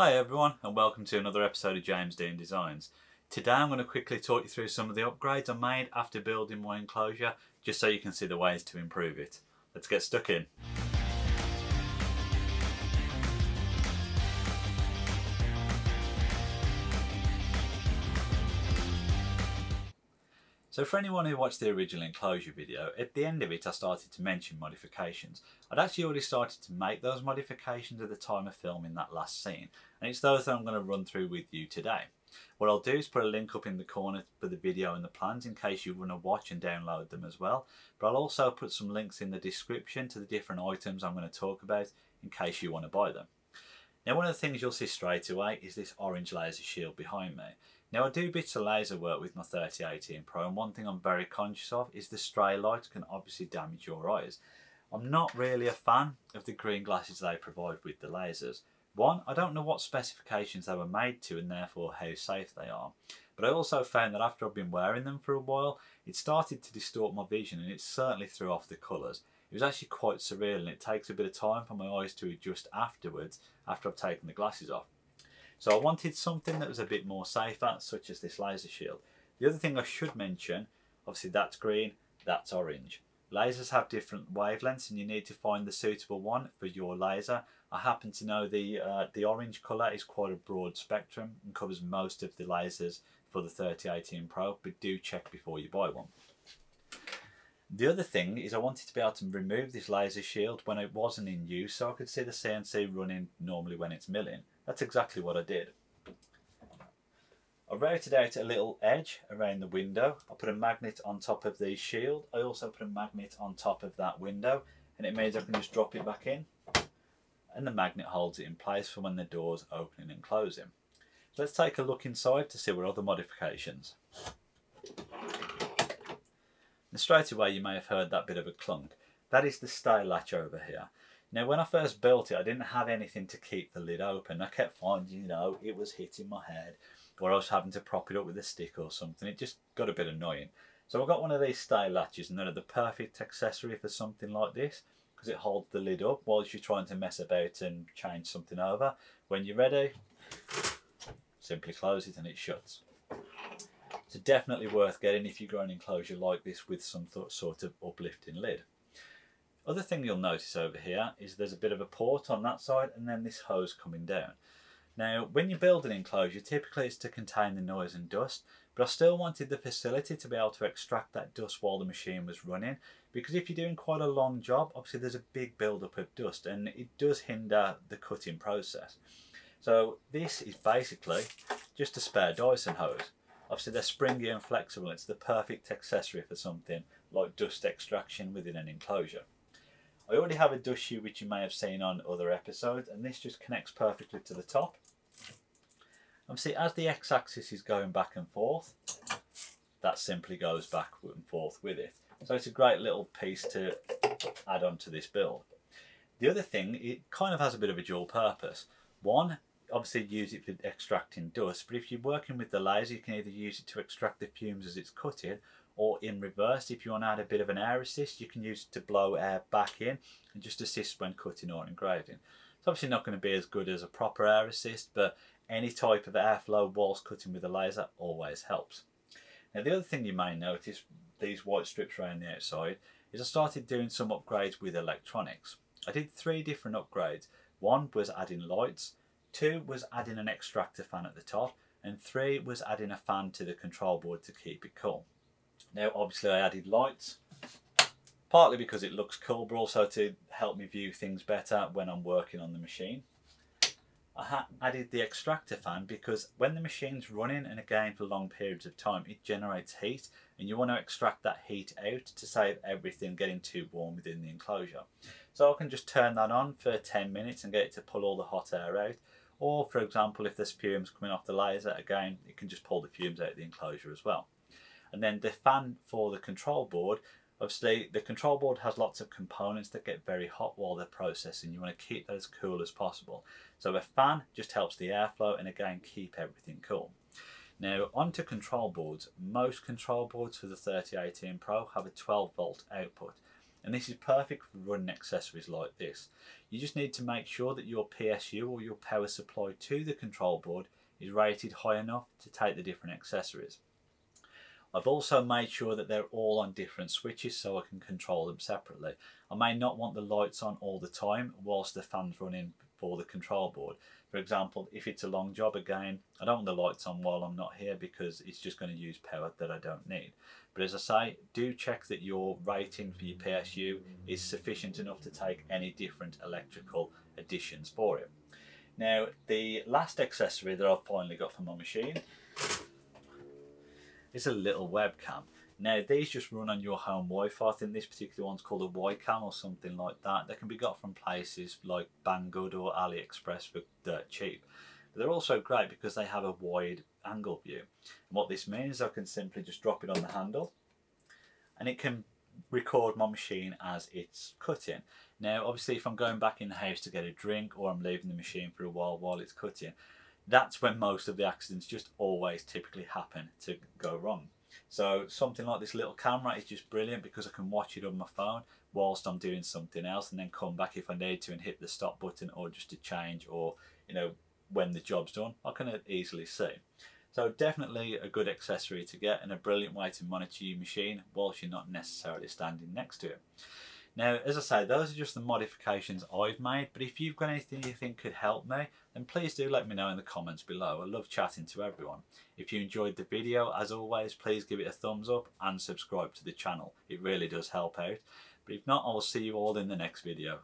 Hi everyone and welcome to another episode of James Dean Designs. Today I'm going to quickly talk you through some of the upgrades I made after building my enclosure just so you can see the ways to improve it. Let's get stuck in. So for anyone who watched the original enclosure video, at the end of it I started to mention modifications. I'd actually already started to make those modifications at the time of filming that last scene, and it's those that I'm going to run through with you today. What I'll do is put a link up in the corner for the video and the plans in case you want to watch and download them as well, but I'll also put some links in the description to the different items I'm going to talk about in case you want to buy them. Now one of the things you'll see straight away is this orange laser shield behind me. Now I do bits of laser work with my 3018 Pro and one thing I'm very conscious of is the stray light can obviously damage your eyes. I'm not really a fan of the green glasses they provide with the lasers. One, I don't know what specifications they were made to and therefore how safe they are. But I also found that after I've been wearing them for a while, it started to distort my vision and it certainly threw off the colours. It was actually quite surreal and it takes a bit of time for my eyes to adjust afterwards after I've taken the glasses off. So I wanted something that was a bit more safer, such as this laser shield. The other thing I should mention, obviously that's green, that's orange. Lasers have different wavelengths and you need to find the suitable one for your laser. I happen to know the, uh, the orange colour is quite a broad spectrum and covers most of the lasers for the 3018 Pro, but do check before you buy one. The other thing is I wanted to be able to remove this laser shield when it wasn't in use so I could see the CNC running normally when it's milling. That's exactly what I did. I routed out a little edge around the window. I put a magnet on top of the shield. I also put a magnet on top of that window and it means I can just drop it back in and the magnet holds it in place for when the door's opening and closing. So let's take a look inside to see what other modifications. And straight away you may have heard that bit of a clunk. That is the stay latch over here. Now, when I first built it, I didn't have anything to keep the lid open. I kept finding, you know, it was hitting my head or I was having to prop it up with a stick or something. It just got a bit annoying. So I got one of these stay latches and they're the perfect accessory for something like this because it holds the lid up whilst you're trying to mess about and change something over. When you're ready, simply close it and it shuts. So definitely worth getting if you grow an enclosure like this with some sort of uplifting lid. Other thing you'll notice over here is there's a bit of a port on that side and then this hose coming down. Now when you build an enclosure typically it's to contain the noise and dust but I still wanted the facility to be able to extract that dust while the machine was running because if you're doing quite a long job obviously there's a big buildup of dust and it does hinder the cutting process. So this is basically just a spare Dyson hose. Obviously they're springy and flexible it's the perfect accessory for something like dust extraction within an enclosure. I already have a dust chute which you may have seen on other episodes and this just connects perfectly to the top. And see, as the x-axis is going back and forth that simply goes back and forth with it. So it's a great little piece to add on to this build. The other thing, it kind of has a bit of a dual purpose. One, obviously use it for extracting dust, but if you're working with the laser you can either use it to extract the fumes as it's cutting or in reverse if you want to add a bit of an air assist you can use it to blow air back in and just assist when cutting or engraving. It's obviously not going to be as good as a proper air assist but any type of airflow whilst cutting with a laser always helps. Now the other thing you may notice these white strips around the outside is I started doing some upgrades with electronics. I did three different upgrades. One was adding lights, two was adding an extractor fan at the top and three was adding a fan to the control board to keep it cool. Now obviously I added lights, partly because it looks cool but also to help me view things better when I'm working on the machine. I added the extractor fan because when the machine's running and again for long periods of time it generates heat and you want to extract that heat out to save everything getting too warm within the enclosure. So I can just turn that on for 10 minutes and get it to pull all the hot air out or for example if there's fumes coming off the laser again it can just pull the fumes out of the enclosure as well. And then the fan for the control board, obviously the control board has lots of components that get very hot while they're processing. You want to keep that as cool as possible. So a fan just helps the airflow and again keep everything cool. Now onto control boards. Most control boards for the 3018 Pro have a 12 volt output. And this is perfect for running accessories like this. You just need to make sure that your PSU or your power supply to the control board is rated high enough to take the different accessories. I've also made sure that they're all on different switches so I can control them separately. I may not want the lights on all the time whilst the fan's running for the control board. For example, if it's a long job again, I don't want the lights on while I'm not here because it's just going to use power that I don't need. But as I say, do check that your rating for your PSU is sufficient enough to take any different electrical additions for it. Now, the last accessory that I've finally got for my machine is a little webcam. Now these just run on your home Wi-Fi. I think this particular one's called a Wycam or something like that. They can be got from places like Banggood or AliExpress for dirt cheap. But they're also great because they have a wide angle view. And what this means is I can simply just drop it on the handle and it can record my machine as it's cutting. Now obviously if I'm going back in the house to get a drink or I'm leaving the machine for a while while it's cutting, that's when most of the accidents just always typically happen to go wrong. So something like this little camera is just brilliant because I can watch it on my phone whilst I'm doing something else and then come back if I need to and hit the stop button or just to change or you know when the job's done I can easily see. So definitely a good accessory to get and a brilliant way to monitor your machine whilst you're not necessarily standing next to it. Now, as I say, those are just the modifications I've made, but if you've got anything you think could help me, then please do let me know in the comments below. I love chatting to everyone. If you enjoyed the video, as always, please give it a thumbs up and subscribe to the channel. It really does help out. But if not, I will see you all in the next video.